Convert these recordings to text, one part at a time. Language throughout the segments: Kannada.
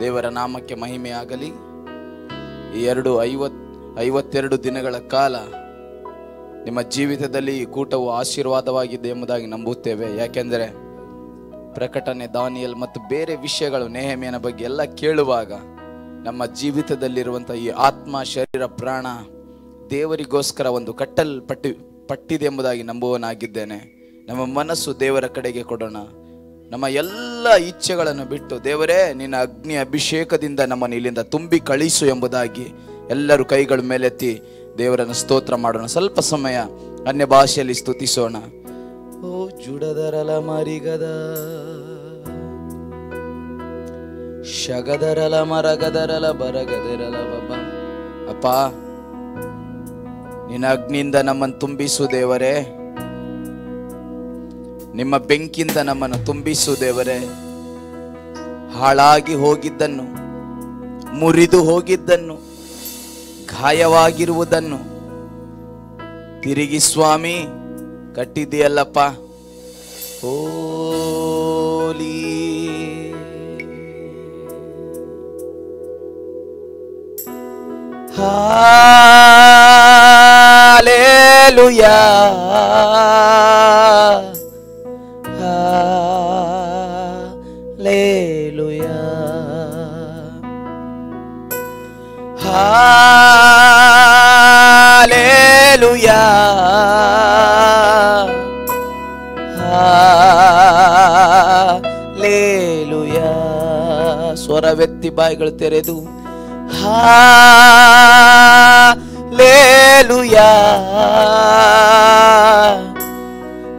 ದೇವರ ನಾಮಕ್ಕೆ ಮಹಿಮೆಯಾಗಲಿ. ಈ ಎರಡು ಐವತ್, ಐವತ್ತೆರಡು ದಿನಗಳ ಕಾಲ ನಿಮ್ಮ ಜೀವಿತದಲ್ಲಿ ಈ ಕೂಟವು ಆಶೀರ್ವಾದವಾಗಿದೆ ಎಂಬುದಾಗಿ ನಂಬುತ್ತೇವೆ. ಯಾಕೆಂದರೆ ಪ್ರಕಟಣೆ ದಾನಿಯಲ್ ಮತ್ತು ಬೇರೆ ವಿಷಯಗಳು ನೇಹಮೆಯನ ಬಗ್ಗೆ ಎಲ್ಲ ಕೇಳುವಾಗ ನಮ್ಮ ಜೀವಿತದಲ್ಲಿರುವಂಥ ಈ ಆತ್ಮ, ಶರೀರ, ಪ್ರಾಣ ದೇವರಿಗೋಸ್ಕರ ಒಂದು ಕಟ್ಟಲ್ಪಟ್ಟಿ, ಪಟ್ಟಿದೆ ಎಂಬುದಾಗಿ ನಂಬುವನಾಗಿದ್ದೇನೆ ನಮ್ಮ ಮನಸ್ಸು ದೇವರ ಕಡೆಗೆ ಕೊಡೋಣ. ನಮ್ಮ ಎಲ್ಲ ಇಚ್ಛೆಗಳನ್ನು ಬಿಟ್ಟು, ದೇವರೇ, ನಿನ್ನ ಅಗ್ನಿ ಅಭಿಷೇಕದಿಂದ ನಮ್ಮನ್ನು ಇಲ್ಲಿಂದ ತುಂಬಿ ಕಳಿಸು ಎಂಬುದಾಗಿ ಎಲ್ಲರೂ ಕೈಗಳ ಮೇಲೆತ್ತಿ ದೇವರನ್ನು ಸ್ತೋತ್ರ ಮಾಡೋಣ. ಸ್ವಲ್ಪ ಸಮಯ ಅನ್ಯ ಭಾಷೆಯಲ್ಲಿ ಸ್ತುತಿಸೋಣ. ಓ ಜುಡದರಲ ಮರಿಗದ, ಶಗದರಲ ಮರಗದರಲ ಬರಗದರಲ ಬಬ್ಬ. ಅಪ್ಪ, ನಿನ್ನ ಅಗ್ನಿಯಿಂದ ನಮ್ಮನ್ನು ತುಂಬಿಸು ದೇವರೇ. ನಿಮ್ಮ ಬೆಂಕಿಯಿಂದ ನಮ್ಮನ್ನು ತುಂಬಿಸು ದೇವರೇ. ಹಾಳಾಗಿ ಹೋಗಿದ್ದನ್ನು, ಮುರಿದು ಹೋಗಿದ್ದನ್ನು, ಗಾಯವಾಗಿರುವುದನ್ನು. ತಿರುಗಿ ಸ್ವಾಮಿ ಕಟ್ಟಿದೆಯಲ್ಲಪ್ಪ ಓಲಿ ಹಾಲೇಲುಯಾ. ಹಾಲೇಲುಯಾ ಹಾಲೇಲುಯಾ ಹಾಲೇಲುಯಾ ಸ್ವರವೆತ್ತಿ ಬಾಯಿಗಳು ತೆರೆದು. ಹಾಲೇಲುಯಾ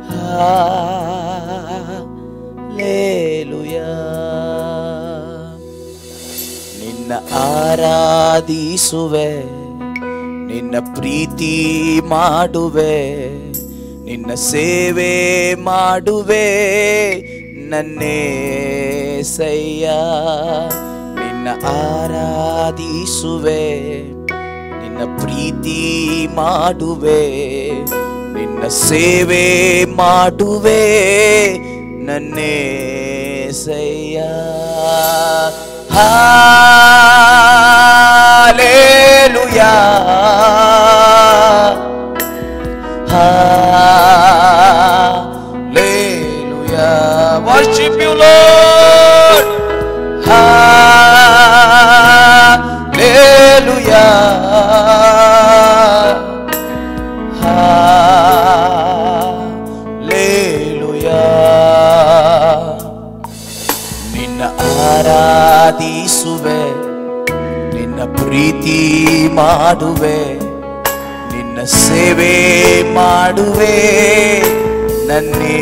ಹಾಲೇಲುಯಾ ಆರಾಧಿಸುವೆ, ನಿನ್ನ ಪ್ರೀತಿ ಮಾಡುವೆ, ನಿನ್ನ ಸೇವೆ ಮಾಡುವೆ. ನನ್ನೇ ಸಯ್ಯ ನಿನ್ನ ಆರಾಧಿಸುವೆ, ನಿನ್ನ ಪ್ರೀತಿ ಮಾಡುವೆ, ನಿನ್ನ ಸೇವೆ ಮಾಡುವೆ. ನನ್ನೇ ಸಯ್ಯ hallelujah hallelujah worship you lord hallelujah ಆರಾಧಿಸುವೆ ನಿನ್ನ ಪ್ರೀತಿ ಮಾಡುವೆ ನಿನ್ನ ಸೇವೆ ಮಾಡುವೆ ನನ್ನೇ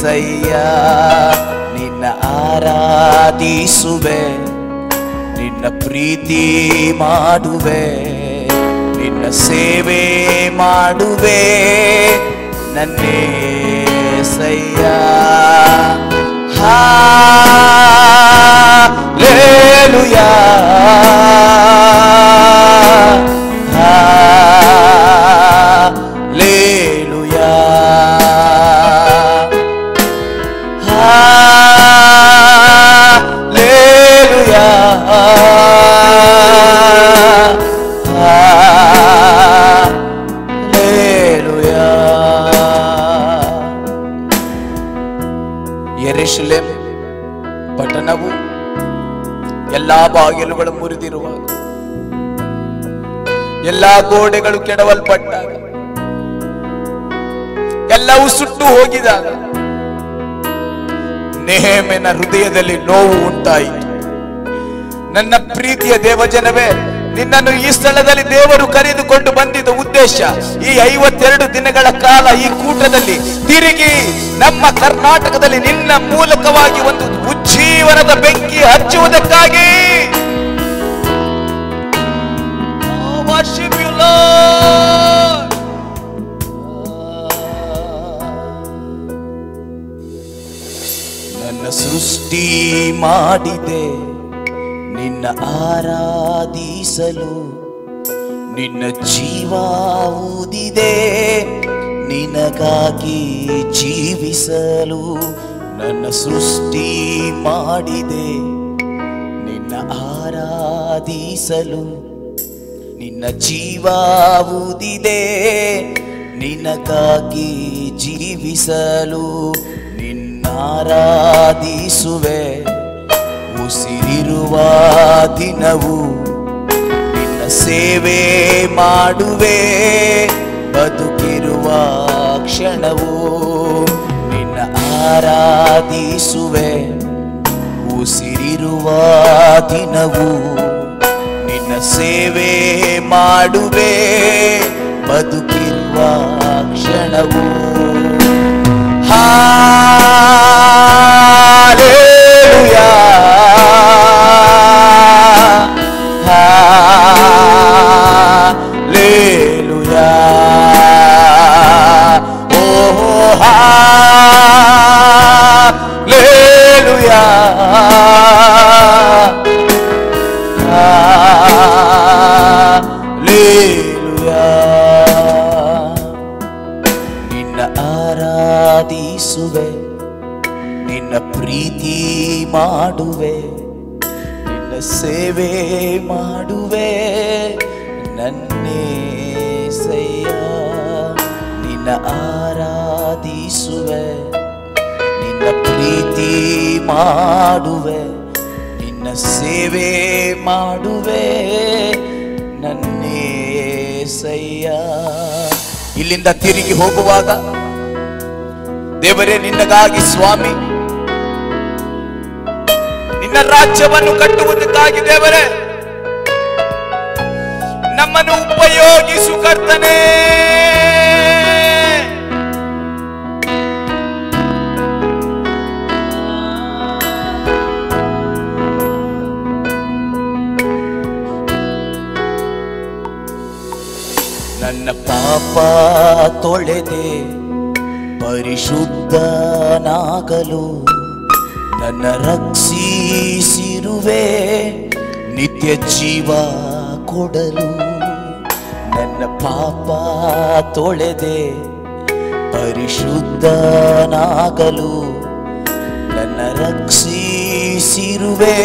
ಸಯ್ಯ ನಿನ್ನ ಆರಾಧಿಸುವೆ ನಿನ್ನ ಪ್ರೀತಿ ಮಾಡುವೆ ನಿನ್ನ ಸೇವೆ ಮಾಡುವೆ ನನ್ನೇ ಸಯ್ಯ ಹಾಲೇಲುಯಾ ಹಾಲೇಲುಯಾ ಯೆರೂಶಲೇಮ್ ಪಟ್ಟಣವು ಎಲ್ಲಾ ಬಾಗಿಲುಗಳು ಮುರಿದಿರುವಾಗ ಎಲ್ಲಾ ಗೋಡೆಗಳು ಕೆಡವಲ್ಪಟ್ಟಾಗ ಎಲ್ಲವೂ ಸುಟ್ಟು ಹೋಗಿದಾಗ ನೇಹಮೆನ ಹೃದಯದಲ್ಲಿ ನೋವು ಉಂಟಾಯಿತು. ನನ್ನ ಪ್ರೀತಿಯ ದೇವಜನವೇ ನಿನ್ನನ್ನು ಈ ಸ್ಥಳದಲ್ಲಿ ದೇವರು ಕರೆದುಕೊಂಡು ಬಂದಿದ್ದ ಉದ್ದೇಶ ಈ ಐವತ್ತೆರಡು ದಿನಗಳ ಕಾಲ ಈ ಕೂಟದಲ್ಲಿ ತಿರುಗಿ ನಮ್ಮ ಕರ್ನಾಟಕದಲ್ಲಿ ನಿನ್ನ ಮೂಲಕವಾಗಿ ಒಂದು ಉಜ್ಜೀವನದ ಬೆಂಕಿ ಹಚ್ಚುವುದಕ್ಕಾಗಿ. Oh, Lord. ನನ್ನ ಸೃಷ್ಟಿ ಮಾಡಿದೆ. ನಿನ್ನ ಆರಾಧಿಸಲು ನಿನ್ನ ಜೀವ ಊದಿದೆ. ನಿನಗಾಗಿ ಜೀವಿಸಲು ನನ್ನ ಸೃಷ್ಟಿ ಮಾಡಿದೆ. ನಿನ್ನ ಆರಾಧಿಸಲು ನಿನ್ನ ಜೀವ ಊದಿದೆ. ನಿನಗಾಗಿ ಜೀವಿಸಲು ನಿನ್ನಾರಾಧಿಸುವೆ. ಉಸಿರಿರುವ ದಿನವು ನಿನ್ನ ಸೇವೆ ಮಾಡುವೆ. ಬದುಕಿರುವ ಕ್ಷಣವು ನಿನ್ನ ಆರಾಧಿಸುವೆ. ಉಸಿರಿರುವ ದಿನವು ನಿನ್ನ ಸೇವೆ ಮಾಡುವೆ. ಬದುಕಿರುವ ಕ್ಷಣವು ಹಾಲೆಲೂಯಾ ಹಾಲೆಲೂಯಾ ಓ ಹಾಲೆಲೂಯಾ ಹಾಲೆಲೂಯಾ ನಿನ್ನ ಆರಾಧಿಸುವೆ ನಿನ್ನ ಪ್ರೀತಿ ಮಾಡುವೆ ನಿನ್ನ ಸೇವೆ ಮಾಡುವೆ, ನಿನ್ನ ಸೇವೆ ಮಾಡುವೆ, ನನ್ನೇ ಸಯ್ಯ. ಇಲ್ಲಿಂದ ತಿರುಗಿ ಹೋಗುವಾಗ, ದೇವರೇ, ನಿನ್ನಗಾಗಿ ಸ್ವಾಮಿ, ನಿನ್ನ ರಾಜ್ಯವನ್ನು ಕಟ್ಟುವುದಕ್ಕಾಗಿ ದೇವರೇ, ನಮ್ಮನ್ನು ಉಪಯೋಗಿಸು ಕರ್ತನೆ. ನನ್ನ ಪಾಪ ತೊಳೆದೆ, ಪರಿಶುದ್ಧನಾಗಲು ನನ್ನ ರಕ್ಷಿಸಿರುವೆ, ನಿತ್ಯ ಜೀವ ಕೊಡಲು ನನ್ನ ಪಾಪ ತೊಳೆದೆ, ಪರಿಶುದ್ಧನಾಗಲು ನನ್ನ ರಕ್ಷಿಸಿರುವೆ,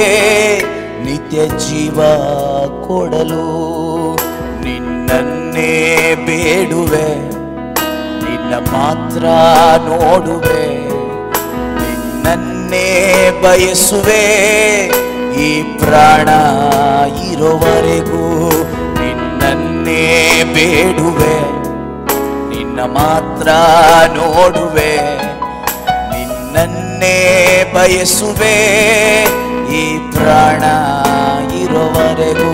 ನಿತ್ಯ ಜೀವ ಕೊಡಲು ನಿನ್ನನ್ನೇ ಬೇಡುವೆ, ನಿನ್ನ ಮಾತ್ರ ನೋಡುವೆ, ನಿನ್ನನ್ನೇ ಬಯಸುವೆ, ಈ ಪ್ರಾಣ ಇರುವವರೆಗೂ ನಿನ್ನನ್ನೇ ಬೇಡುವೆ, ನಿನ್ನ ಮಾತ್ರ ನೋಡುವೆ, ನಿನ್ನನ್ನೇ ಬಯಸುವೆ, ಈ ಪ್ರಾಣ ಇರುವವರೆಗೂ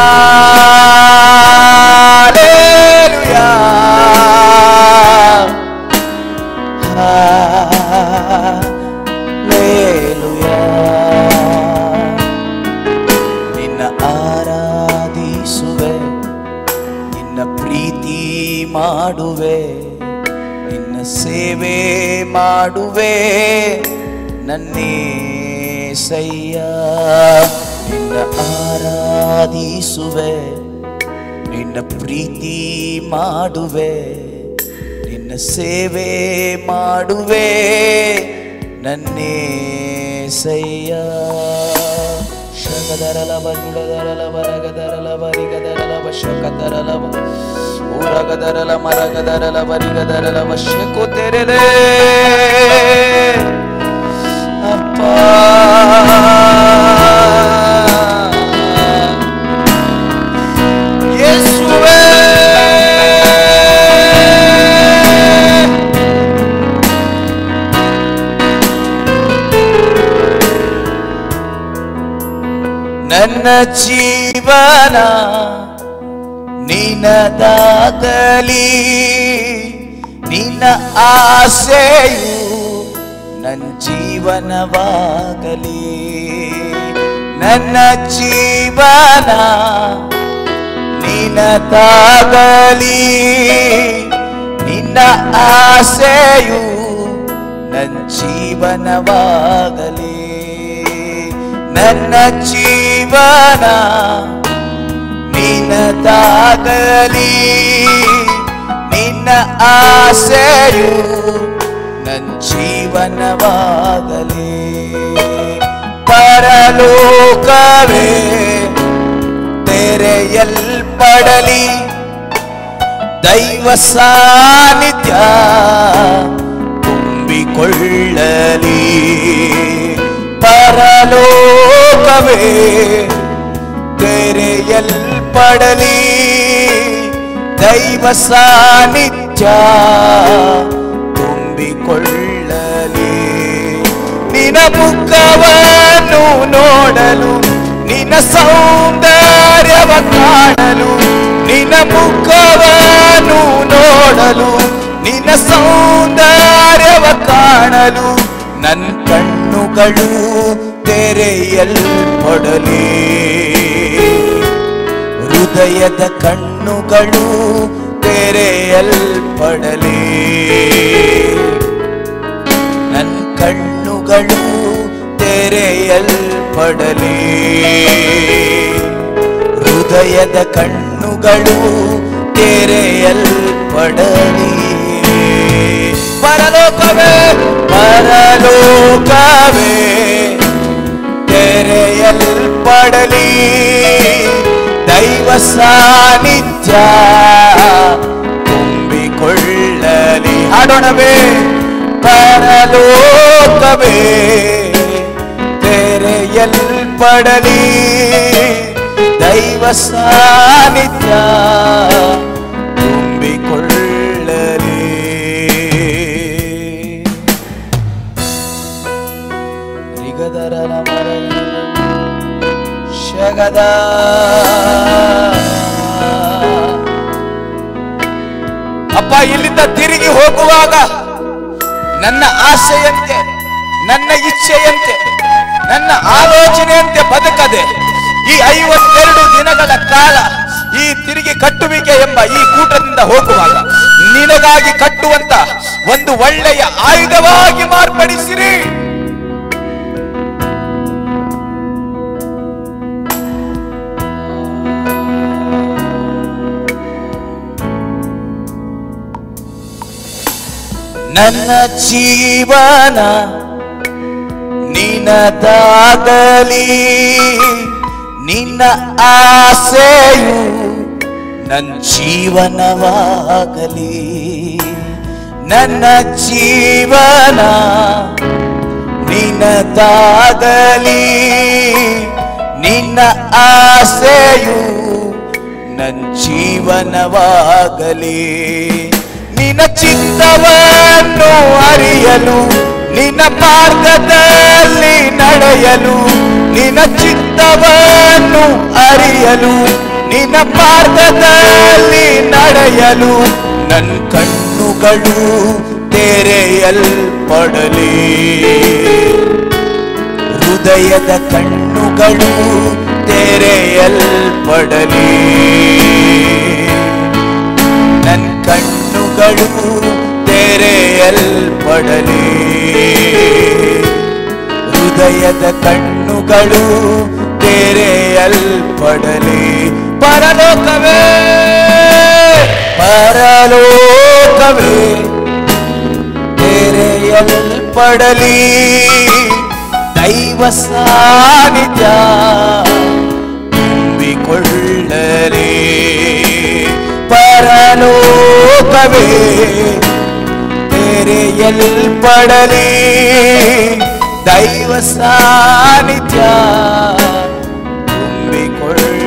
ಮಾಡುವೆ ನನ್ನೇ ಸಯ್ಯ ನಿನ್ನ ಆರಾಧಿಸುವೆ ನಿನ್ನ ಪ್ರೀತಿ ಮಾಡುವೆ ನಿನ್ನ ಸೇವೆ ಮಾಡುವೆ ನನ್ನೇ ಸಯ್ಯ ಶಗದರಲವ ನುಡದರಲವ ರಗದರಲವ ರಿಗದರಲವ ಶಕದರಲವ ಊರಗದರಲ ಮರಗದರಲ ಬರಿಗದರಲ ಶಕು ತೆರೆಲೆ ನನ್ನ ಜೀವನ ನಿನದಾಗಲಿ. ನಿನ್ನ ಆಸೆಯು ನನ್ನ ಜೀವನವಾಗಲಿ. ನನ್ನ ಜೀವನ ನಿನದಾಗಲಿ. ನಿನ್ನ ಆಸೆಯು ನನ್ನ ಜೀವನವಾಗಲಿ. ನನ್ನ ಜೀವನ ನಿನ್ನದಾಗಲಿ ನಿನ್ನ ಆಸೆಯು ನನ್ನ ಜೀವನವಾಗಲಿ. ಪರಲೋಕವೇ ತೆರೆಯಲ್ಪಡಲಿ ದೈವ ಸಾನ್ನಿಧ್ಯ ತುಂಬಿಕೊಳ್ಳಲಿ. ಪರಲೋಕವೇ ತೆರೆಯಲ್ಪಡಲಿ. ದೈವ ಸಾನ್ನಿಧ್ಯ ತುಂಬಿಕೊಳ್ಳಲಿ. ನಿನ ಮುಖವನ್ನು ನೋಡಲು, ನಿನ್ನ ಸೌಂದರ್ಯವ ಕಾಣಲು, ನಿನ್ನ ಮುಖವನ್ನು ನೋಡಲು, ನಿನ್ನ ಸೌಂದರ್ಯವ ಕಾಣಲು ನನ್ನ ಕಣ್ಣುಗಳು ತೆರೆಯಲ್ಪಡಲಿ ಹೃದಯದ ಕಣ್ಣುಗಳು ತೆರೆಯಲ್ಪಡಲಿ ನನ್ನ ಕಣ್ಣುಗಳು ತೆರೆಯಲ್ಪಡಲಿ ಹೃದಯದ ಕಣ್ಣುಗಳು ತೆರೆಯಲ್ಪಡಲಿ ಪರಲೋಕವೇ ಪರಲೋಕವೇ ತೆರೆಯಲ್ಪಡಲಿ ದೈವ ಸಾನ್ನಿಧ್ಯ ತುಂಬಿಕೊಳ್ಳಲಿ. ಹಾಡೋಣವೇ ಪರಲೋಕವೇ ತೆರೆಯಲ್ಪಡಲಿ ದೈವ ಸಾನ್ನಿಧ್ಯ ಶಗದ. ಅಪ್ಪ, ಇಲ್ಲಿಂದ ತಿರುಗಿ ಹೋಗುವಾಗ ನನ್ನ ಆಸೆಯಂತೆ, ನನ್ನ ಇಚ್ಛೆಯಂತೆ, ನನ್ನ ಆಲೋಚನೆಯಂತೆ ಬದುಕದೆ ಈ ಐವತ್ತೆರಡು ದಿನಗಳ ಕಾಲ ಈ ತಿರುಗಿ ಕಟ್ಟುವಿಕೆ ಎಂಬ ಈ ಕೂಟದಿಂದ ಹೋಗುವಾಗ ನಿನಗಾಗಿ ಕಟ್ಟುವಂತ ಒಂದು ಒಳ್ಳೆಯ ಆಯುಧವಾಗಿ ಮಾರ್ಪಡಿಸಿರಿ. ನನ್ನ ಜೀವನ ನಿನದಾಗಲಿ. ನಿನ್ನ ಆಸೆಯು ನನ್ನ ಜೀವನವಾಗಲಿ. ನನ್ನ ಜೀವನ ನಿನದಾಗಲಿ. ನಿನ್ನ ಆಸೆಯು ನನ್ನ ಜೀವನವಾಗಲಿ. ನಿನ್ನ ಚಿತ್ತವನ್ನು ಅರಿಯಲು, ನಿನ್ನ ಮಾರ್ಗದಲ್ಲಿ ನಡೆಯಲು, ನಿನ್ನ ಚಿತ್ತವನ್ನು ಅರಿಯಲು, ನಿನ್ನ ಮಾರ್ಗದಲ್ಲಿ ನಡೆಯಲು ನನ್ನ ಕಣ್ಣುಗಳು ತೆರೆಯಲ್ಪಡಲಿ. ಹೃದಯದ ಕಣ್ಣುಗಳು ತೆರೆಯಲ್ಪಡಲಿ. ಕಣ್ಣುಗಳು ತೆರೆಯಲ್ಪಡಲಿ. ಹೃದಯದ ಕಣ್ಣುಗಳು ತೆರೆಯಲ್ಪಡಲಿ. ಪರಲೋಕವೇ ಪರಲೋಕವೇ ತೆರೆಯಲ್ಪಡಲಿ. ದೈವ ಸಾನಿಧ್ಯ ತುಂಬಿಕೊಳ್ಳಲಿ. ಪರಲೋಕವೇ ತೆರೆಯಲ್ಪಡಲಿ ದೈವ ಸಾನ್ನಿಧ್ಯ ತುಂಬಿಕೊಳ್ಳಲಿ.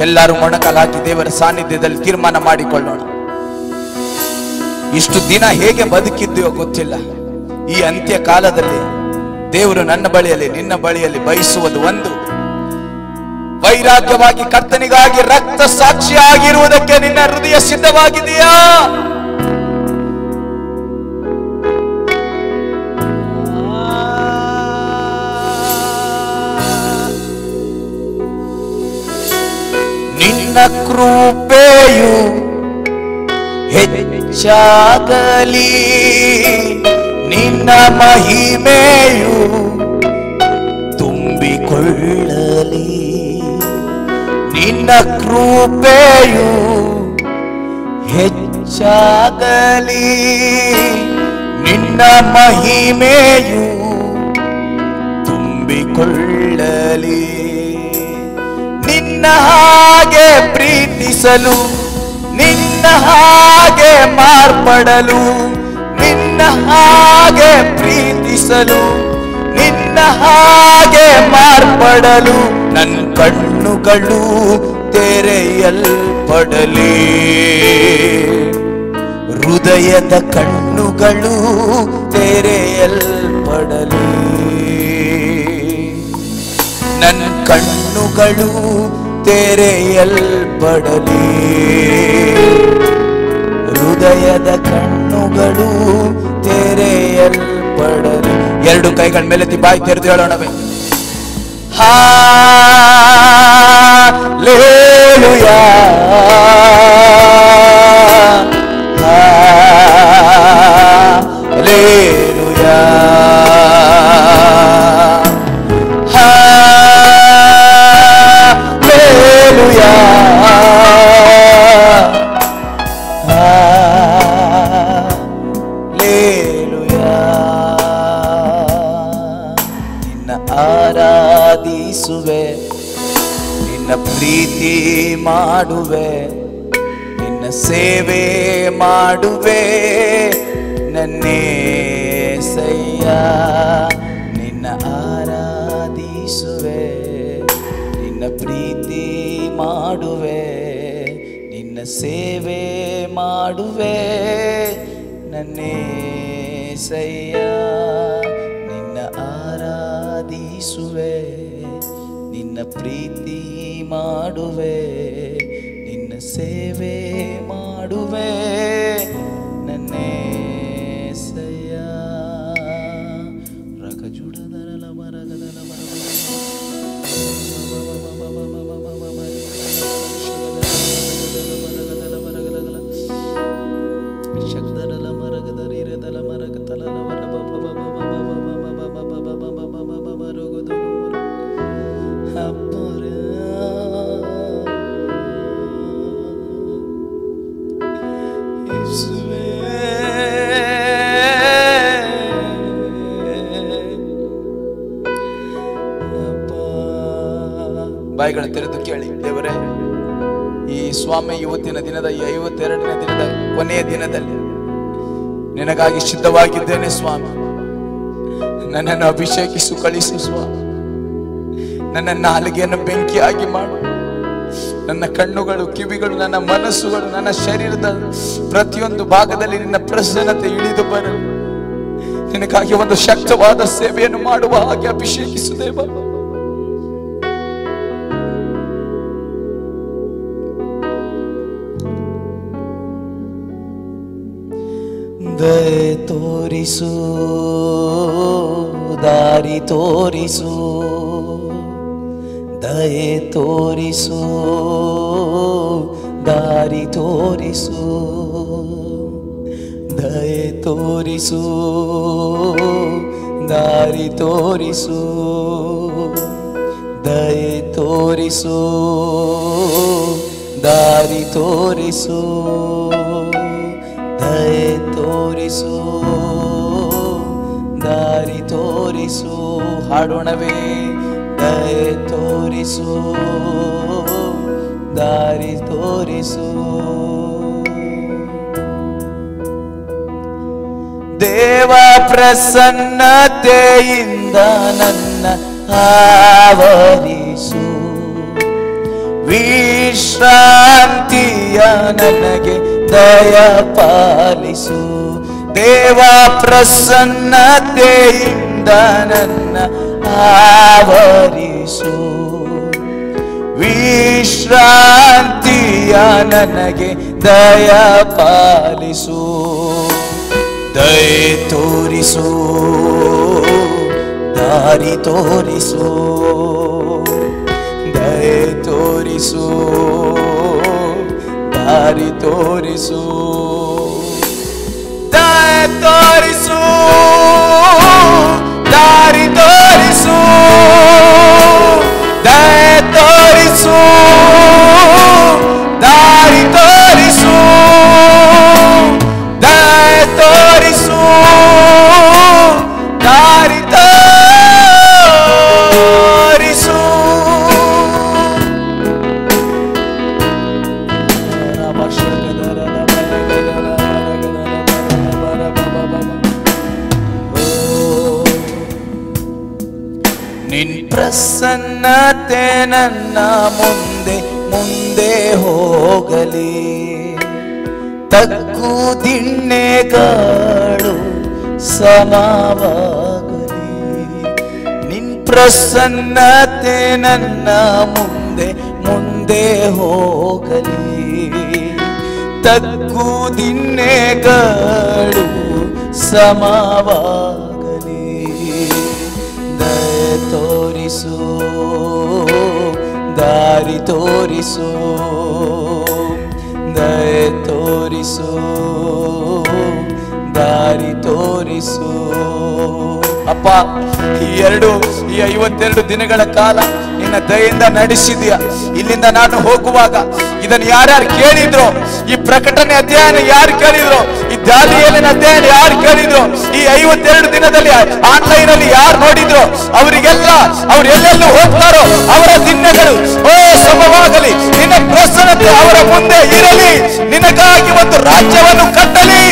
ಎಲ್ಲರೂ ಮೊಣಕಲಾಕಿ ದೇವರ ಸಾನ್ನಿಧ್ಯದಲ್ಲಿ ತೀರ್ಮಾನ ಮಾಡಿಕೊಳ್ಳೋಣ. ಇಷ್ಟು ದಿನ ಹೇಗೆ ಬದುಕಿದ್ದೆಯೋ ಗೊತ್ತಿಲ್ಲ. ಈ ಅಂತ್ಯ ಕಾಲದಲ್ಲಿ ದೇವರು ನನ್ನ ಬಳಿಯಲ್ಲಿ, ನಿನ್ನ ಬಳಿಯಲ್ಲಿ ಬಯಸುವುದು ಒಂದು. ವೈರಾಗ್ಯವಾಗಿ ಕರ್ತನಿಗಾಗಿ ರಕ್ತ ಸಾಕ್ಷಿಯಾಗಿರುವುದಕ್ಕೆ ನಿನ್ನ ಹೃದಯ ಸಿದ್ಧವಾಗಿದೆಯಾ? ನಿನ್ನ ಕೃಪೆಯು ಹೆಚ್ಚಾಗಲಿ. ನಿನ್ನ ಮಹಿಮೆಯು ತುಂಬಿಕೊಳ್ಳಲಿ. ನಿನ್ನ ಕೃಪೆಯು ಹೆಚ್ಚಾಗಲಿ. ನಿನ್ನ ಮಹಿಮೆಯು ತುಂಬಿಕೊಳ್ಳಲಿ. ನಿನ್ನ ಹಾಗೆ ಪ್ರೀತಿಸಲು, ನಿನ್ನ ಹಾಗೆ ಮಾರ್ಪಡಲು, ನಿನ್ನ ಹಾಗೆ ಪ್ರೀತಿಸಲು, ನಿನ್ನ ಹಾಗೆ ಮಾರ್ಪಡಲು ನನ್ನ ಕಣ್ಣುಗಳು ತೆರೆಯಲ್ಪಡಲಿ. ಹೃದಯದ ಕಣ್ಣುಗಳು ತೆರೆಯಲ್ಪಡಲಿ. ನನ್ನ ಕಣ್ಣುಗಳು ತೆರೆಯಲ್ಪಡಲಿ. ಹೃದಯದ ಕಣ್ಣುಗಳು ತೆರೆಯಲ್ಪಡಲಿ. ಎರಡು ಕೈಗಳ ಮೇಲೆ ತಿಬ್ಬಾಯಿ ತೆರೆದು ಹೇಳೋಣವೇ. Hallelujah. Hallelujah. ಆರಾಧಿಸುವೆ. ನಿನ್ನ ಪ್ರೀತಿ ಮಾಡುವೆ. ನಿನ್ನ ಸೇವೆ ಮಾಡುವೆ. ನನ್ನೇ ಸಯ್ಯ. ನಿನ್ನ ಆರಾಧಿಸುವೆ. ನಿನ್ನ ಪ್ರೀತಿ ಮಾಡುವೆ. ನಿನ್ನ ಸೇವೆ ಮಾಡುವೆ. ನನ್ನೇ ಸಯ್ಯ. ಪ್ರೀತಿ ಮಾಡುವೆ ನಿನ್ನ ಸೇವೆ ಮಾಡುವೆ. ಸ್ವಾಮಿ ಇವತ್ತಿನ ದಿನದ ಐವತ್ತೆರಡನೇ ದಿನದ ಕೊನೆಯ ದಿನದಲ್ಲಿ ನಿನಗಾಗಿ ಸಿದ್ಧವಾಗಿದ್ದೇನೆ ಸ್ವಾಮಿ. ನನ್ನನ್ನು ಅಭಿಷೇಕಿಸು, ಕಳಿಸು ಸ್ವಾಮಿ. ನನ್ನ ನಾಲಿಗೆಯನ್ನು ಬೆಂಕಿಯಾಗಿ ಮಾಡು. ನನ್ನ ಕಣ್ಣುಗಳು, ಕಿವಿಗಳು, ನನ್ನ ಮನಸ್ಸುಗಳು, ನನ್ನ ಶರೀರದ ಪ್ರತಿಯೊಂದು ಭಾಗದಲ್ಲಿ ನಿನ್ನ ಪ್ರಸನ್ನತೆ ಇಳಿದು ಬರಲು. ನಿನಗಾಗಿ ಒಂದು ಶಕ್ತವಾದ ಸೇವೆಯನ್ನು ಮಾಡುವ ಹಾಗೆ ಅಭಿಷೇಕಿಸು ದೇವ. ದಯೆ ತೋರಿಸು, ದಾರಿ ತೋರಿಸು, ದಯೆ ತೋರಿಸು, ದಾರಿ ತೋರಿಸು, ದಯೆ ತೋರಿಸು, ದಾರಿ ತೋರಿಸು, ದಯೆ ತೋರಿಸು, ದಾರಿ ತೋರಿಸು, ದಯೆ ತೋರಿಸು, ದಾರಿ ತೋರಿಸು, ಹಾಡೋಣವೇ, ದಯೆ ತೋರಿಸು, ದಾರಿ ತೋರಿಸು. ದೇವ ಪ್ರಸನ್ನತೆಯಿಂದ ನನ್ನ ಆವರಿಸು, ವಿಶ್ರಾಂತಿಯ ನನಗೆ ದಯ ಪಾಲಿಸು ದೇವ ಪ್ರಸನ್ನತೆಯಿಂದ ನನ್ನ ಆವರಿಸು. ವಿಶ್ರಾಂತಿಯ ನನಗೆ ದಯ ಪಾಲಿಸು. ದಯ ತೋರಿಸು, ದಾರಿ ತೋರಿಸು. ದಯ ತೋರಿಸು, ದಾರಿ ತೋರಿಸು. ತೋರಿಸು ದಾರಿ ತೋರಿಸು ನನ್ನ ಮುಂದೆ ಮುಂದೆ ಹೋಗಲಿ. ತಗ್ಗು ದಿಣ್ಣೆಗಳು ಸಮವಾಗಲಿ. ನಿನ್ ಪ್ರಸನ್ನತೆ ನನ್ನ ಮುಂದೆ ಮುಂದೆ ಹೋಗಲಿ. ತಗ್ಗು ದಿಣ್ಣೆಗಳು ಸಮವಾಗಲಿ. ದಯ ತೋರಿಸು. ದಾರಿ ತೋರಿಸು, ದಯ ತೋರಿಸು, ದಾರಿ ತೋರಿಸು. ಅಪ್ಪ, ಈ ಎರಡು, ಈ ಐವತ್ತೆರಡು ದಿನಗಳ ಕಾಲ ನಿನ್ನ ದಯೆಯಿಂದ ನಡೆಸಿದೀಯ. ಇಲ್ಲಿಂದ ನಾನು ಹೋಗುವಾಗ ಇದನ್ನು ಯಾರ್ಯಾರು ಕೇಳಿದ್ರು, ಈ ಪ್ರಕಟಣೆ ಅಧ್ಯಯನ ಯಾರು ಕೇಳಿದ್ರು ಈ ದಾರಿಯಲ್ಲಿನ ಅಧ್ಯಯನ ಯಾರು ಕೇಳಿದ್ರು? ಈ ಐವತ್ತೆರಡು ದಿನದಲ್ಲಿ ಆನ್ಲೈನ್ ಅಲ್ಲಿ ಯಾರು ನೋಡಿದ್ರು? ಅವರಿಗೆಲ್ಲ ಅವ್ರು ಎಲ್ಲೆಲ್ಲೂ ಹೋಗ್ತಾರೋ ಅವರ ದಿನಗಳು ಓ, ಸಮವಾಗಲಿ. ನಿನ್ನ ಪ್ರಸನ್ನತೆ ಅವರ ಮುಂದೆ ಇರಲಿ. ನಿನಗಾಗಿ ಒಂದು ರಾಜ್ಯವನ್ನು ಕಟ್ಟಲಿ.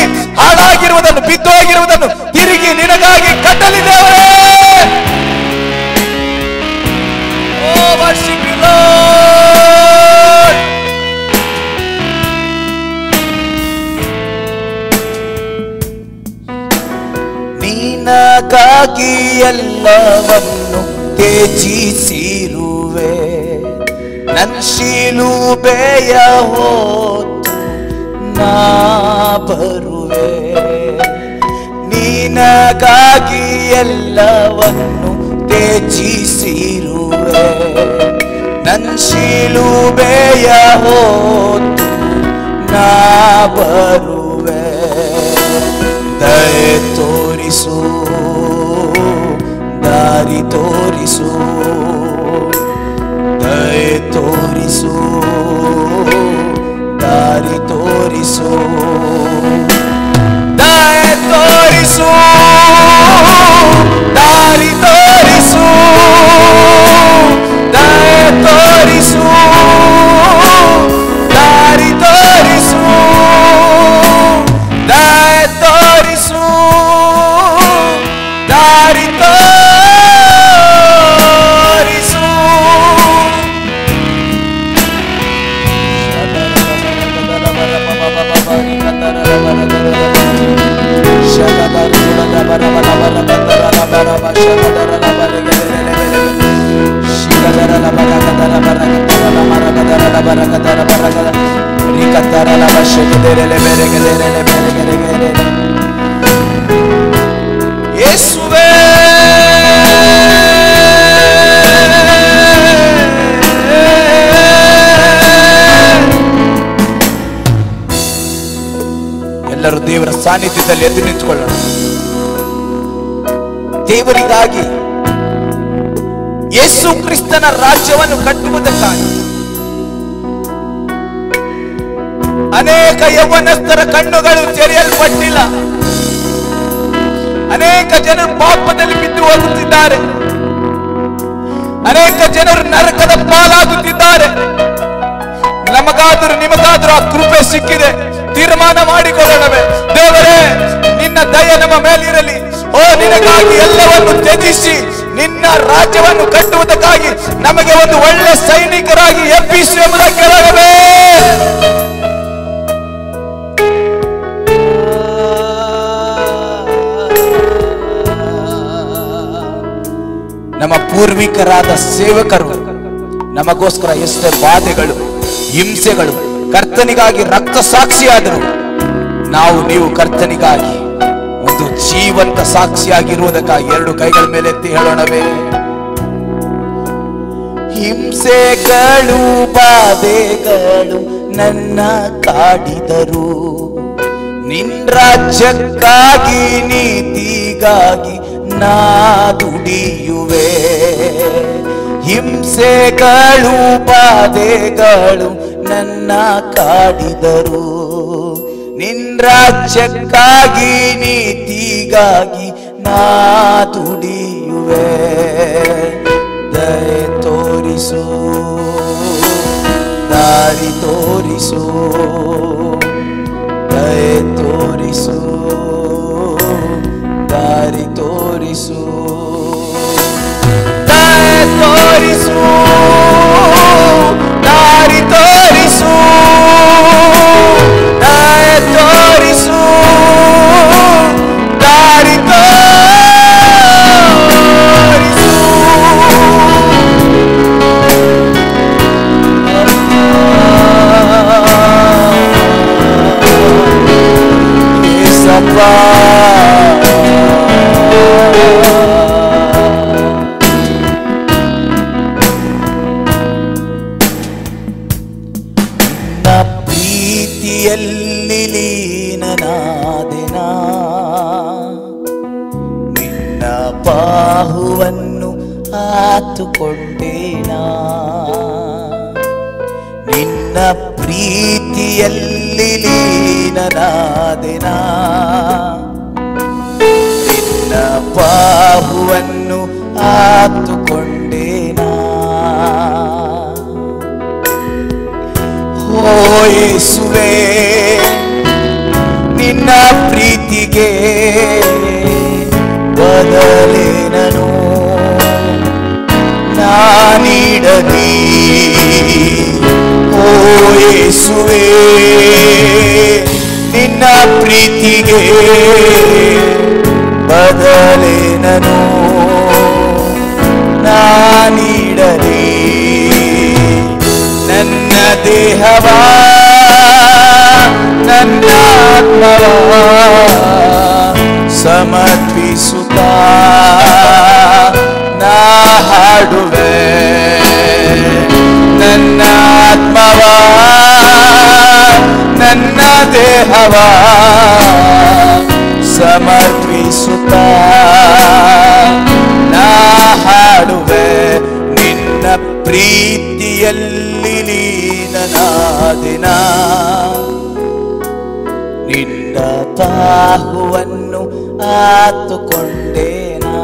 ಹಾಳಾಗಿರುವುದನ್ನು, ಬಿದ್ದೋಗಿರುವುದನ್ನು ತಿರುಗಿ ನಿನಗಾಗಿ ಕಟ್ಟಲಿ ದೇವರೇ. ಓ ನಿನಗಾಗಿ ಎಲ್ಲವನ್ನು ತ್ಯಜಿಸಿರುವೆ. ನನ್ ಶಿಲುಬೆಯ ಹೋತು ನಾ ಬರುವೆ. ನಿನಗಾಗಿ ಎಲ್ಲವನ್ನು ತ್ಯಜಿಸಿರುವೆ. ನನ್ ಶಿಲುಬೆಯ ಹೋತು ನಾ ಬರುವೆ. ದಯೆ ದಾರಿ ದೇವರಿಗಾಗಿ ಯೇಸು ಕ್ರಿಸ್ತನ ರಾಜ್ಯವನ್ನು ಕಟ್ಟುವುದಕ್ಕಾಗಿ ಅನೇಕ ಯೌವನಸ್ಥರ ಕಣ್ಣುಗಳು ತೆರೆಯಲ್ಪಟ್ಟಿಲ್ಲ. ಅನೇಕ ಜನರು ಪಾಪದಲ್ಲಿ ಬಿದ್ದು ಹೋಗುತ್ತಿದ್ದಾರೆ. ಅನೇಕ ಜನರು ನರಕದ ಪಾಲಾಗುತ್ತಿದ್ದಾರೆ. ನಮಗಾದರೂ ನಿಮಗಾದರೂ ಆ ಕೃಪೆ ಸಿಕ್ಕಿದೆ. ತೀರ್ಮಾನ ಮಾಡಿಕೊಳ್ಳೋಣವೇ ದೇವರೇ, ನಿನ್ನ ದಯ ನಮ್ಮ ಮೇಲಿರಲಿ. ಓ, ನಿನಗಾಗಿ ಎಲ್ಲವನ್ನು ತ್ಯಜಿಸಿ, ನಿನ್ನ ರಾಜ್ಯವನ್ನು ಕಟ್ಟುವುದಕ್ಕಾಗಿ ನಮಗೆ ಒಂದು ಒಳ್ಳೆ ಸೈನಿಕರಾಗಿ ಎಬ್ಬಿಸಿ ಎಂಬುದಾಗಿ ನಮ್ಮ ಪೂರ್ವಿಕರಾದ ಸೇವಕರು, ನಮಗೋಸ್ಕರ ಎಷ್ಟೇ ಬಾಧೆಗಳು ಹಿಂಸೆಗಳು, ಕರ್ತನಿಗಾಗಿ ರಕ್ತ ಸಾಕ್ಷಿಯಾದರು ನಾವು, ನೀವು ಕರ್ತನಿಗಾಗಿ ಒಂದು ಜೀವಂತ ಸಾಕ್ಷಿಯಾಗಿರುವುದಕ್ಕಾಗಿ ಎರಡು ಕೈಗಳ ಮೇಲೆ ಎತ್ತಿ ಹೇಳೋಣವೇ. ಹಿಂಸೆಗಳು, ಬಾಧೆಗಳು ನನ್ನ ಕಾಡಿದರು. ನಿನ್ ರಾಜ್ಯಕ್ಕಾಗಿ, ನೀತಿಗಾಗಿ ನಾ ದುಡಿಯುವೆ. ಹಿಂಸೆಗಳು ಬಾಧೆಗಳು ನನ್ನ ಕಾಡಿದರು. ನಿನ್ ನೀತಿಗಾಗಿ ನಾ ದುಡಿಯುವೆ. ದಯ ತೋರಿಸು ದಾರಿ ತೋರಿಸು ದಯ ತೋರಿಸು. ಬದಲೇನನು ನಾನೀಡಲಿ ನನ್ನ ದೇಹವ ನನ್ನ ಆತ್ಮವ ಸಮರ್ಪಿಸುತ್ತ ನಾ ಹಾಡುವೆ. ನನ್ನ ನನ್ನ ದೇಹವ ಸಮರ್ಪಿಸುತ್ತ. ನಾ ಹಾಡುವೆ ನಿನ್ನ ಪ್ರೀತಿಯಲ್ಲಿ ಲೀನನಾದಿನ ನಿನ್ನ ಬಾಹುವನ್ನು ಆತುಕೊಂಡೇನಾ.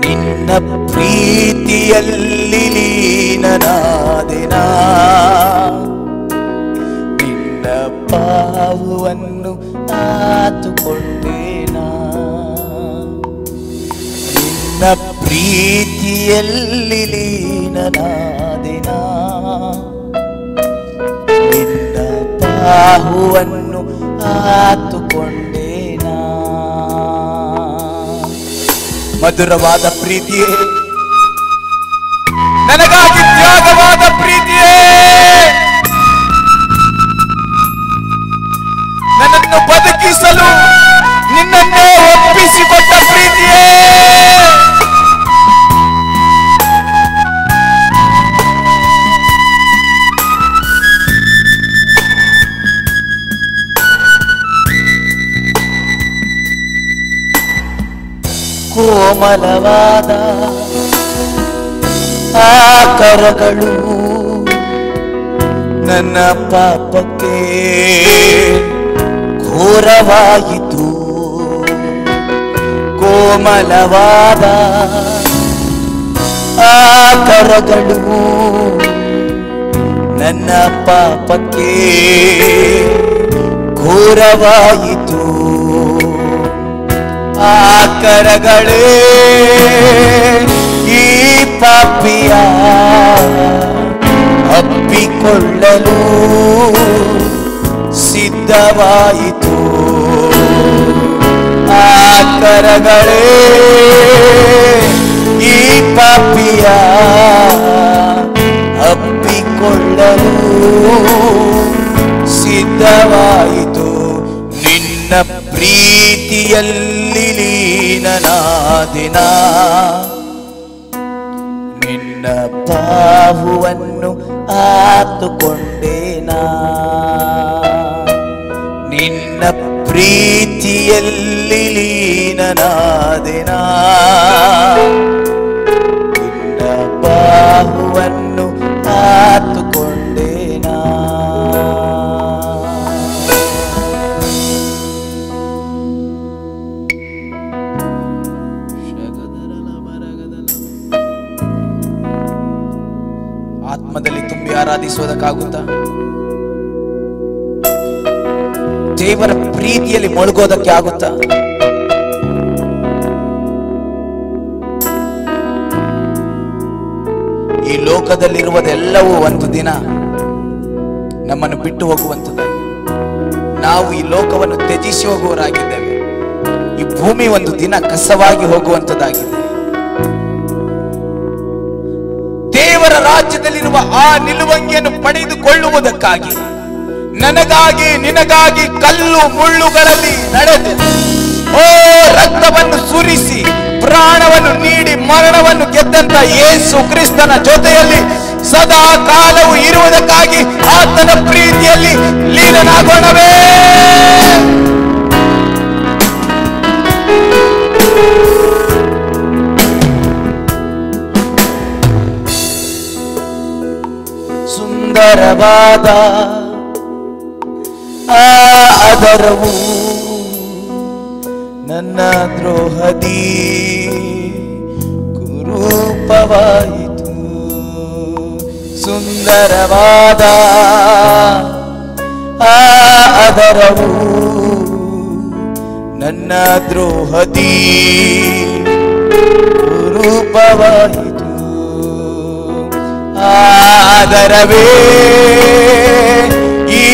ನಿನ್ನ ಪ್ರೀತಿಯಲ್ಲಿ ಪ್ರೀತಿಯಲ್ಲಿ ಲೀನನಾದಿನ? ನಿನ್ನ ಬಾಹುವನ್ನು ಆತುಕೊಂಡೇನಾ? ಮಧುರವಾದ ಪ್ರೀತಿಯೇ ನನಗಾಗಿ ತ್ಯಾಗವಾದ ಪ್ರೀತಿಯೇ ನನ್ನನ್ನು ಬದುಕಿಸಲು ನಿನ್ನನ್ನೇ ಒಪ್ಪಿಸಿಕೊಟ್ಟ ಕೋಮಲವಾದ ಆಕರಗಳು ನನ್ನ ಪಾಪಕ್ಕೆ ಘೋರವಾಯಿತು ಕೋಮಲವಾದ ಆಕರಗಳು ನನ್ನ ಪಾಪಕ್ಕೆ ಘೋರವಾಯಿತು ಆಕರಗಳೇ ಈ ಪಾಪಿಯ ಅಪ್ಪಿಕೊಳ್ಳಲು ಸಿದ್ಧವಾಯಿತು. ಆಕರಗಳೇ ಈ ಪಾಪಿಯ ಅಪ್ಪಿಕೊಳ್ಳಲು ಸಿದ್ಧವಾಯಿತು. ನಿನ್ನ ಪ್ರೀತಿಯಲ್ಲಿ ಲೀನನಾದಿನ ನಿನ್ನ ಬಾಹುವನ್ನು ಆತುಕೊಂಡೇನಾ ನಿನ್ನ ಪ್ರೀತಿಯಲ್ಲಿ ಲೀನನಾದಿನ ಆರಾಧಿಸೋದಕ್ಕಾಗುತ್ತಾ ದೇವರ ಪ್ರೀತಿಯಲ್ಲಿ ಮುಳುಗೋದಕ್ಕೆ ಆಗುತ್ತಾ? ಈ ಲೋಕದಲ್ಲಿರುವುದೆಲ್ಲವೂ ಒಂದು ದಿನ ನಮ್ಮನ್ನು ಬಿಟ್ಟು ಹೋಗುವಂಥದ್ದಾಗಿ ನಾವು ಈ ಲೋಕವನ್ನು ತ್ಯಜಿಸಿ ಹೋಗುವವರಾಗಿದ್ದೇವೆ. ಈ ಭೂಮಿ ಒಂದು ದಿನ ಕಸವಾಗಿ ಹೋಗುವಂಥದ್ದಾಗಿದೆ. ದೇವರ ರಾಜ್ಯದಲ್ಲಿರುವ ಆ ನಿಲುವಂಗಿಯನ್ನು ಪಡೆದುಕೊಳ್ಳುವುದಕ್ಕಾಗಿ. ನನಗಾಗಿ, ನಿನಗಾಗಿ ಕಲ್ಲು ಮುಳ್ಳುಗಳಲ್ಲಿ ನಡೆದು, ಓ ರಕ್ತವನ್ನು ಸುರಿಸಿ, ಪ್ರಾಣವನ್ನು ನೀಡಿ ಮರಣವನ್ನು ಗೆದ್ದಂತ ಯೇಸು ಕ್ರಿಸ್ತನ ಜೊತೆಯಲ್ಲಿ ಸದಾ ಕಾಲವು ಇರುವುದಕ್ಕಾಗಿ ಆತನ ಪ್ರೀತಿಯಲ್ಲಿ ಲೀನನಾಗೋಣವೇ. ಸುಂದರವಾದ ಆ ಅದರವು ನನ್ನ ದ್ರೋಹದಿ ಕುರೂಪವಾಯಿತು. ಸುಂದರವಾದ ಆ ಅದರವು ನನ್ನ ದ್ರೋಹದಿ ಕುರೂಪವಾಯಿತು. ಆದರವೇ ಈ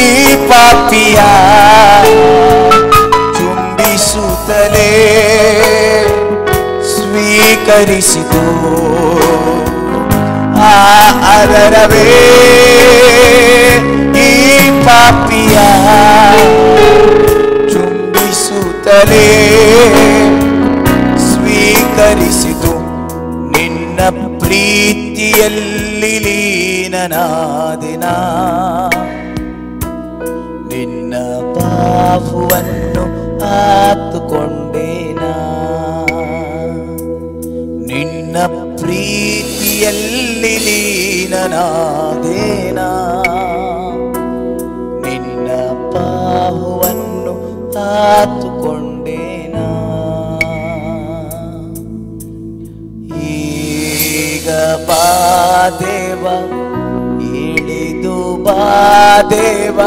ಪಾಪಿಯ ಚುಂಬಿಸುತ್ತಲೇ ಸ್ವೀಕರಿಸಿತು ಅದರವೇ ಈ ಪಾಪಿಯ ಚುಂಬಿಸುತ್ತಲೇ ಸ್ವೀಕರಿಸಿತು ನಿನ್ನ ಪ್ರೀತಿಯಲ್ಲಿ ಲೀನನಾದಿನ ನಿನ್ನ ಬಾಹುವನ್ನು ಆತುಕೊಂಡೇನ ನಿನ್ನ ಪ್ರೀತಿಯಲ್ಲಿ ಲೀನನಾದೇನ ನಿನ್ನ ಬಾಹುವನ್ನು ಆತುಕೊಂಡೇನಾ ಈಗ ಬಾದೇವ ಇಳಿದು ಬಾದೇವ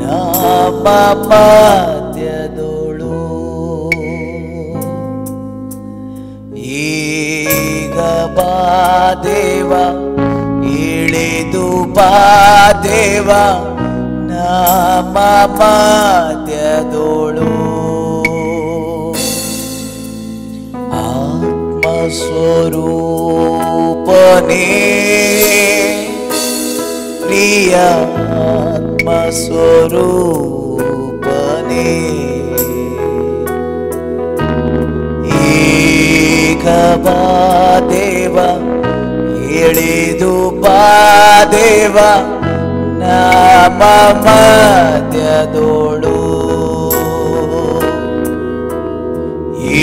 ನಮ್ಮ ಮಧ್ಯದೋಳು ಈಗ ಬಾದೇವ ಇಳಿದು ಬಾದೇವ ನಮ್ಮ ಮಧ್ಯದೋಳು ಆತ್ಮಸ್ವರೂಪನೇ ಪ್ರಿಯ ಆತ್ಮಸ್ವರೂಪನೇ ಈಗ ಬಾದೇವ ಎಳೆದು ಬಾದೇವ ನಮ್ಮ ಮಧ್ಯದೋಳು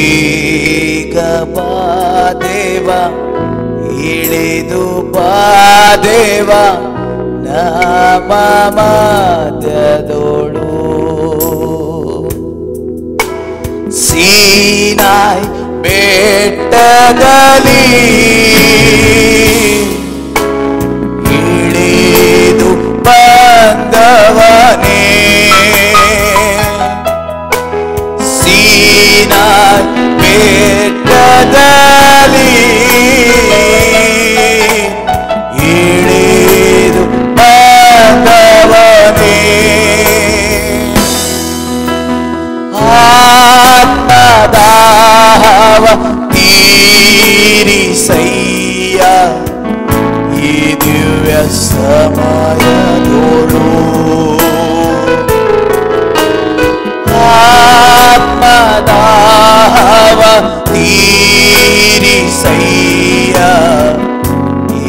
ಈಗ ಬಾದೇವ ಇಳಿದು ಪಾದೇವ ನಮ್ಮ ಮಧ್ಯದೋಳು ಸೀನಾಯ್ ಬೆಟ್ಟದಲ್ಲಿ ಇಳಿದು ಬಂದವನೇ. ಸೀನಾಯ್ ಬೆಟ್ಟದಲ್ಲಿ السماء يدور ஆத்மதாவ தீரிசையா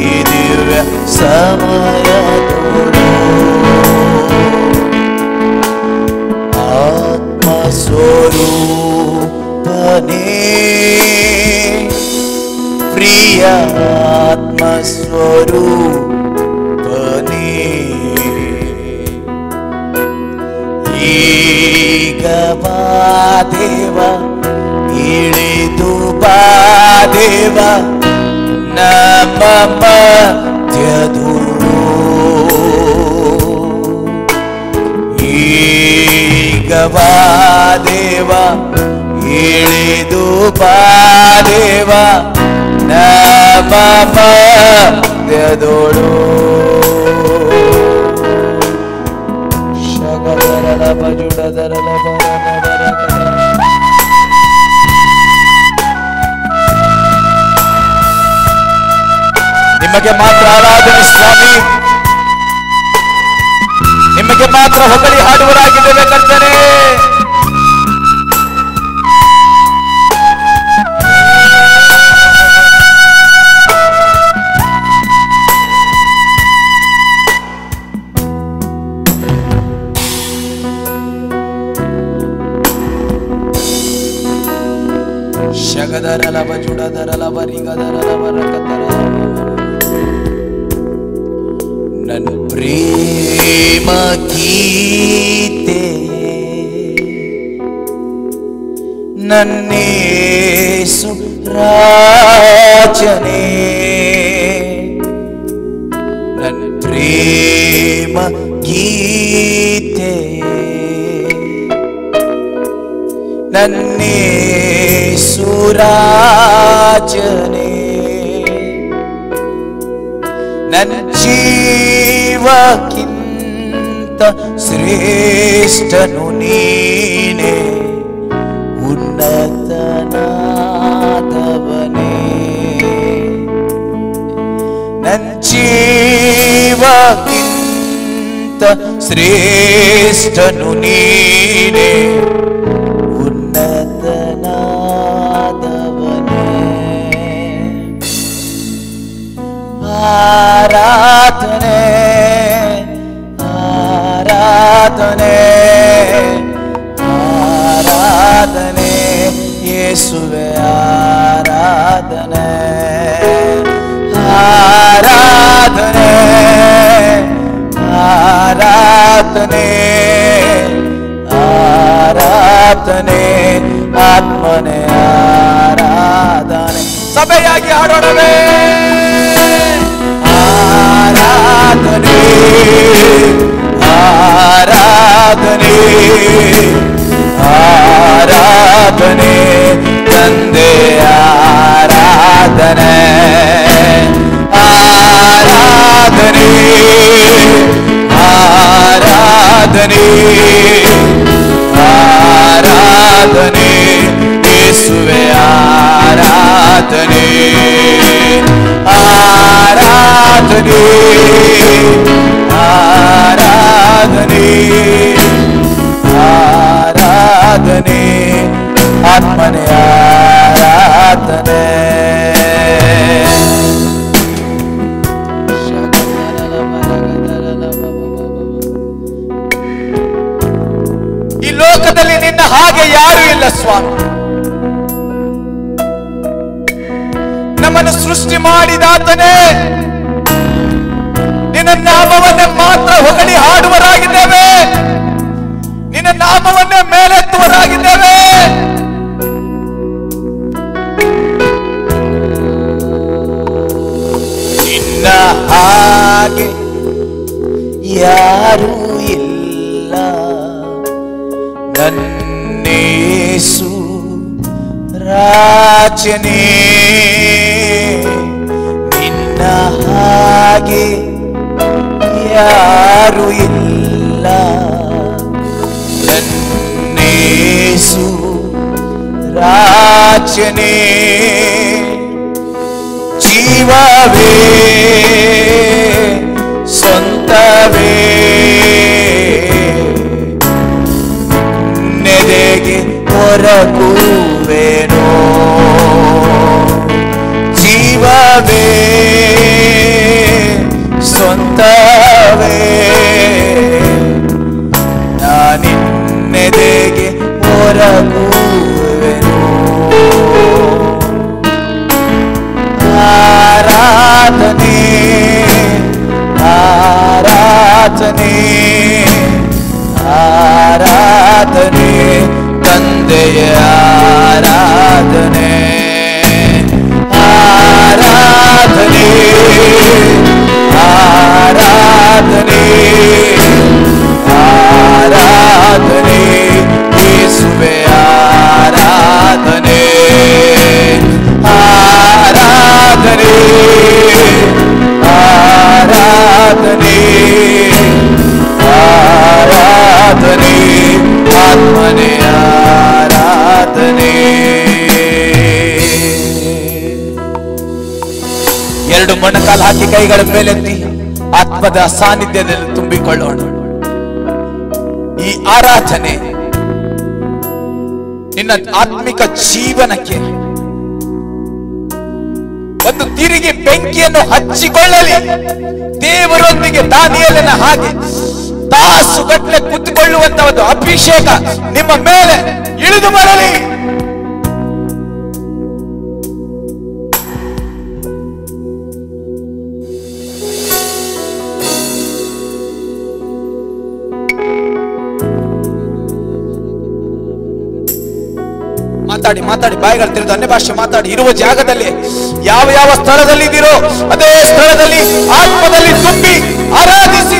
இதுவே சமயத்தோடு ஆத்மஸ்வரூபனே பிரிய ஆத்மஸ்வரூப ಈಗ ಬಾದೇವ ಇಳಿದು ಬಾದೇವ ನಮ್ಮ ಮಧ್ಯದೂರು ಈಗ ಬಾದೇವ ಇಳಿದು ಬಾದೇವ ನಮ್ಮ ಮಧ್ಯದೋಳು ಶಗದರಲ ಬಜುಡದರಲ ನಿಮಗೆ ಮಾತ್ರ ಆರಾಧನೆ ಸ್ವಾಮಿ ನಿಮಗೆ ಮಾತ್ರ ಹೊಗಳಿ ಹಾಡುವರಾಗಿದ್ದೇವೆ ಕರ್ತನೇ ಶಗದರಲವ ಜುಡದರಲವ ರಿಗದರಲವ ರಕದ गीते नन्े सुराचने नन् प्रे मीते नन्े सुराचने ननु ఎంత శ్రేష్టను నీనే ఉన్నతనాథవనే నంజీవకింత శ్రేష్టను నీనే ఉన్నతనాథవనే ఆరాధనే ನೀನೆ ಉನ್ನತನಾದವನೇ ಆರಾಧನೆ ಆರಾಧನೆ ಆರಾಧನೆ ಯೇಸುವೆ ಆರಾಧನೆ ಆರಾಧನೆ ಆರಾಧನೆ ಆರಾಧನೆ ಆತ್ಮನೆ ಆರಾಧನೆ ಸಭೆಯಾಗಿ ಹಾಡೋಣವೇ ಆರಾಧನೆ ಆರಾಧನೆ ಆರಾಧನೆ ತಂದೆ ಆರಾಧನೆ ಆರಾಧನೆ ಆರಾಧನೆ ಆರಾಧನೆ ಯೇಸುವೆ ಆರಾಧನೆ ಆರಾಧನೆ ಆರಾಧನೆ ಆರಾಧನೆ ಆತ್ಮನೆ ಆರಾಧನೆ. ಈ ಲೋಕದಲ್ಲಿ ನಿನ್ನ ಹಾಗೆ ಯಾರು ಇಲ್ಲ ಸ್ವಾಮಿ. ನಮ್ಮನ್ನು ಸೃಷ್ಟಿ ಮಾಡಿದಾತನೇ ನಿನ್ನ ನಾಮವನ್ನೇ ಮಾತ್ರ ಹೊಗಳಿ ಹಾಡುವರಾಗಿದ್ದೇವೆ. ನಿನ್ನ ನಾಮವನ್ನೇ ಮೇಲೆತ್ತುವರಾಗಿದ್ದೇವೆ. ನಿನ್ನ ಹಾಗೆ ಯಾರೂ ಇಲ್ಲ. ನನ್ನೇಸು ರಾಜನೇ. ನಿನ್ನ ಹಾಗೆ ಯಾರು ಇಲ್ಲ ನನ್ನೇಸು ರಾಜನೇ ಜೀವವೇ ಸ್ವಂತವೇ ನೆದೆಗೆ ಹೊರಗುವೆನೋ ಜೀವವೇ ಸ್ವಂತವೇ ನಾನಿನ್ನೆದೆಗೆ ಹೊರಗುವೆನೋ. ಆರಾಧನೆ ಆರಾಧನೆ ಆರಾಧನೆ ತಂದೆಯ ಆರಾಧನೆ. ಆರಾಧನೆ ಆರಾಧನೆ. ಆರಾಧನೆ ಯೇಸುವೆ ಆರಾಧನೆ. ಆರಾಧನೆ ಆರಾಧನೆ. ಆರಾಧನೆ ಆತ್ಮನೆ ಆರಾಧನೆ. ಎರಡು ಮೊಣಕಾಲು ಹಾಕಿ ಕೈಗಳ ಮೇಲೆತ್ತಿ ಆತ್ಮದ ಸಾನ್ನಿಧ್ಯದಲ್ಲಿ ತುಂಬಿಕೊಳ್ಳೋಣ. ಈ ಆರಾಧನೆ ನಿನ್ನ ಆತ್ಮಿಕ ಜೀವನಕ್ಕೆ ಒಂದು ತಿರುಗಿ ಬೆಂಕಿಯನ್ನು ಹಚ್ಚಿಕೊಳ್ಳಲಿ. ದೇವರೊಂದಿಗೆ ದಾನಿಯಲ್ಲಿನ ಹಾಗೆ ತಾಸುಗಟ್ಟಲೆ ಕುತ್ಕೊಳ್ಳುವಂತ ಒಂದು ಅಭಿಷೇಕ ನಿಮ್ಮ ಮೇಲೆ ಇಳಿದು ಬರಲಿ. ಮಾತಾಡಿ ಮಾತಾಡಿ, ಬಾಯಿಗಳು ತೆರೆದು ಅನ್ಯ ಭಾಷೆ ಮಾತಾಡಿ, ಇರುವ ಜಾಗದಲ್ಲಿ ಯಾವ ಯಾವ ಸ್ಥಳದಲ್ಲಿ ಇದ್ದೀರೋ, ಅದೇ ಸ್ಥಳದಲ್ಲಿ ಆತ್ಮದಲ್ಲಿ ತುಂಬಿ ಆರಾಧಿಸಿ.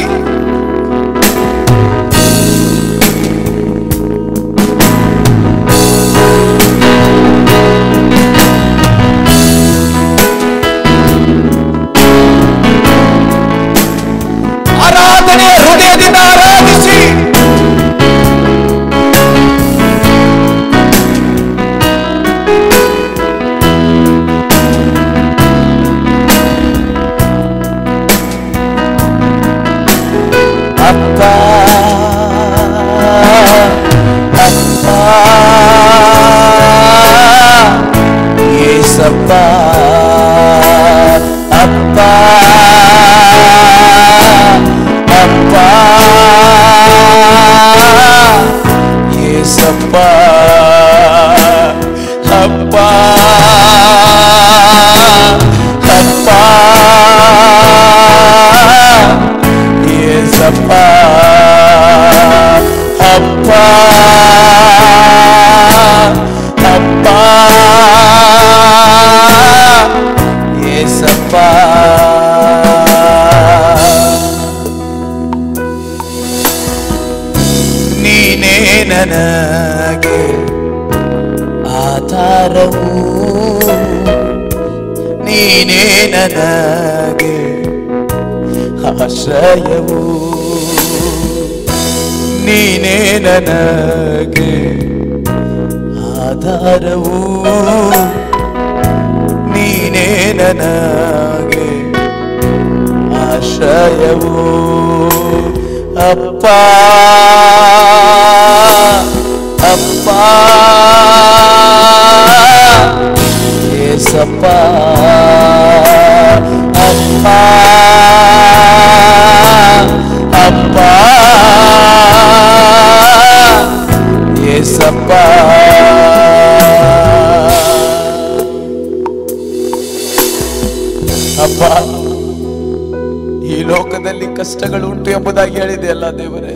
ಕಷ್ಟಗಳು ಉಂಟು ಎಂಬುದಾಗಿ ಹೇಳಿದೆ ಅಲ್ಲ ದೇವರೇ?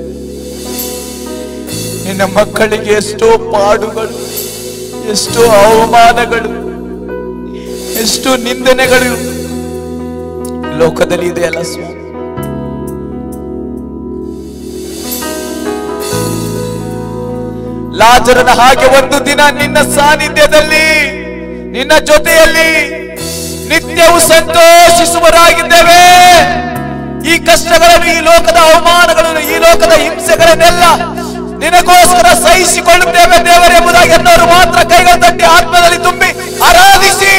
ನಿನ್ನ ಮಕ್ಕಳಿಗೆ ಎಷ್ಟೋ ಪಾಡುಗಳು, ಎಷ್ಟೋ ಅವಮಾನಗಳು, ಎಷ್ಟು ನಿಂದನೆಗಳು ಲೋಕದಲ್ಲಿ ಇದೆಯಲ್ಲ ಸ್ವಾಮಿ. ಲಾಜರನ ಹಾಗೆ ಒಂದು ದಿನ ನಿನ್ನ ಸಾನ್ನಿಧ್ಯದಲ್ಲಿ, ನಿನ್ನ ಜೊತೆಯಲ್ಲಿ ನಿತ್ಯವೂ ಸಂತೋಷಿಸುವರಾಗಿದ್ದೇವೆ ಈ ಕಷ್ಟಗಳನ್ನು ಈ ಲೋಕದ ಅವಮಾನಗಳನ್ನು, ಈ ಲೋಕದ ಹಿಂಸೆಗಳನ್ನೆಲ್ಲ ನಿನಗೋಸ್ಕರ ಸಹಿಸಿಕೊಳ್ಳುತ್ತೇವೆ ದೇವರೆಂಬುದಾಗಿ ಎಲ್ಲರೂ ಮಾತ್ರ ಕೈಗಳು ತಟ್ಟಿ ಆತ್ಮದಲ್ಲಿ ತುಂಬಿ ಆರಾಧಿಸಿ.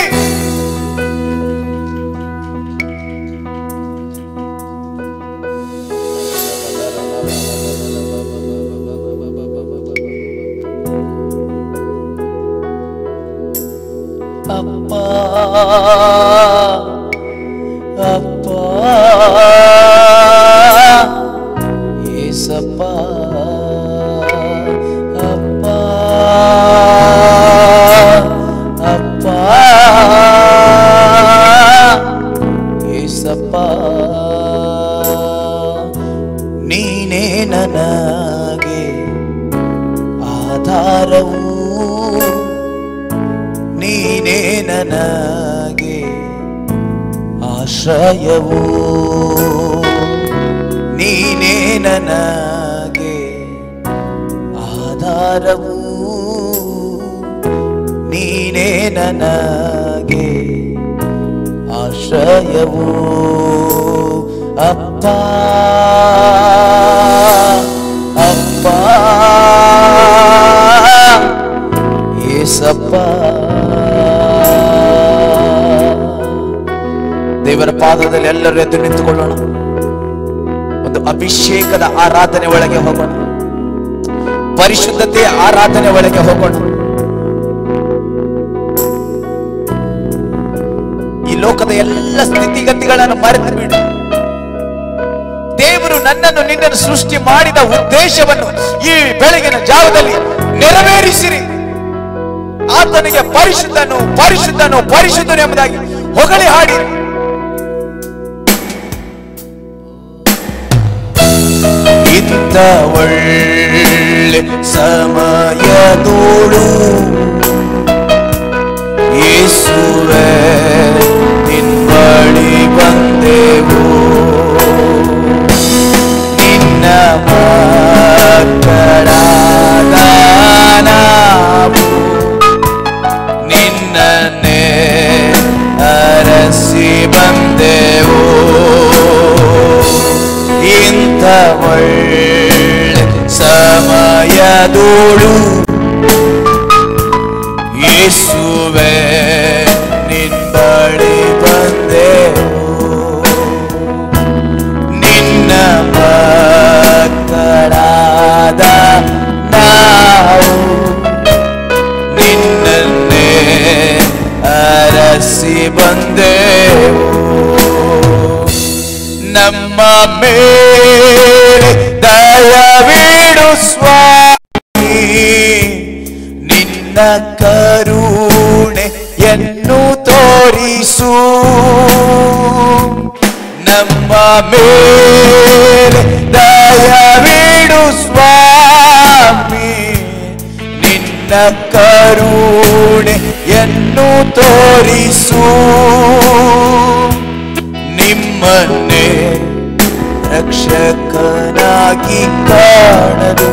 ಆರಾಧನೆ ಒಳಗೆ ಹೋಗೋಣ. ಪರಿಶುದ್ಧತೆ ಆರಾಧನೆ ಒಳಗೆ ಹೋಗೋಣ. ಈ ಲೋಕದ ಎಲ್ಲ ಸ್ಥಿತಿಗತಿಗಳನ್ನು ಮರೆತು ಬಿಡು. ದೇವರು ನನ್ನನ್ನು ನಿನ್ನನ್ನು ಸೃಷ್ಟಿ ಮಾಡಿದ ಉದ್ದೇಶವನ್ನು ಈ ಬೆಳಗಿನ ಜಾವದಲ್ಲಿ ನೆರವೇರಿಸಿರಿ. ಆತನಿಗೆ ಪರಿಶುದ್ಧನು ಪರಿಶುದ್ಧನು ಪರಿಶುದ್ಧನು ಎಂಬುದಾಗಿ ಹೊಗಳಿ ಹಾಡಿ நினைத்தவள் சமயதோடு. இயேசுவே. Lord. ಕರುಣೆಯನ್ನು ತೋರಿಸು. ನಿಮ್ಮನ್ನೇ ರಕ್ಷಕನಾಗಿ ಕಾಣಲು